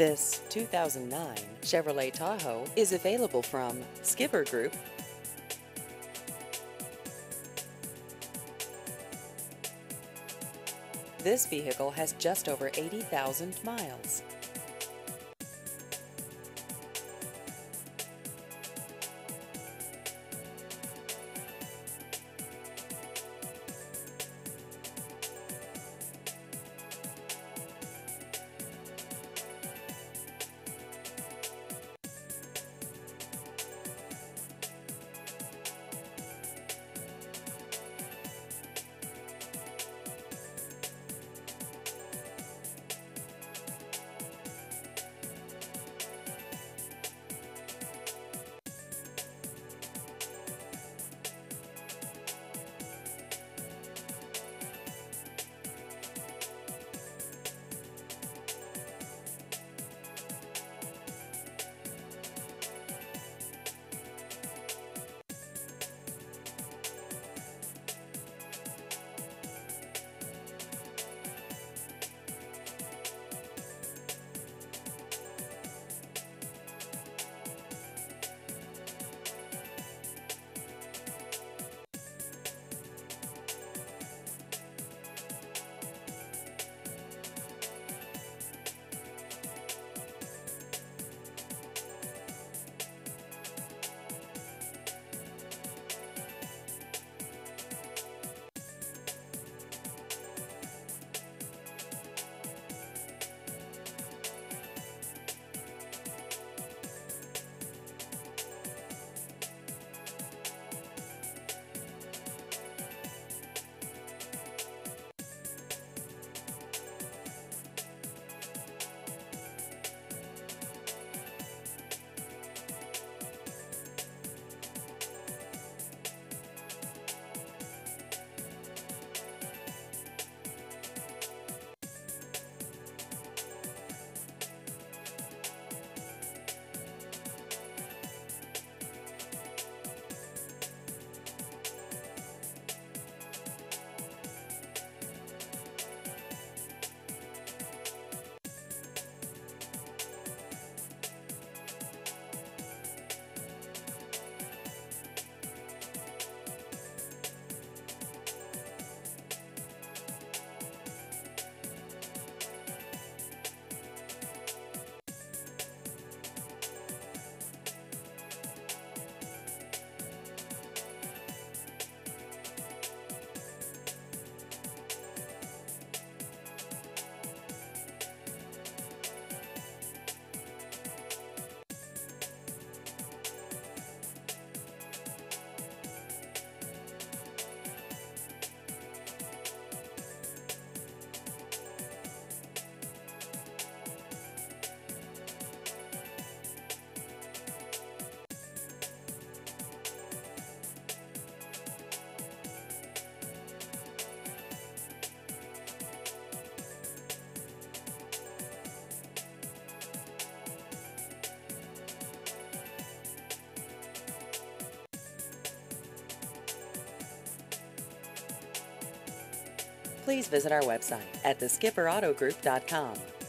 This 2009 Chevrolet Tahoe is available from Skipper Group. This vehicle has just over 80,000 miles. Please visit our website at theskipperAutogroup.com.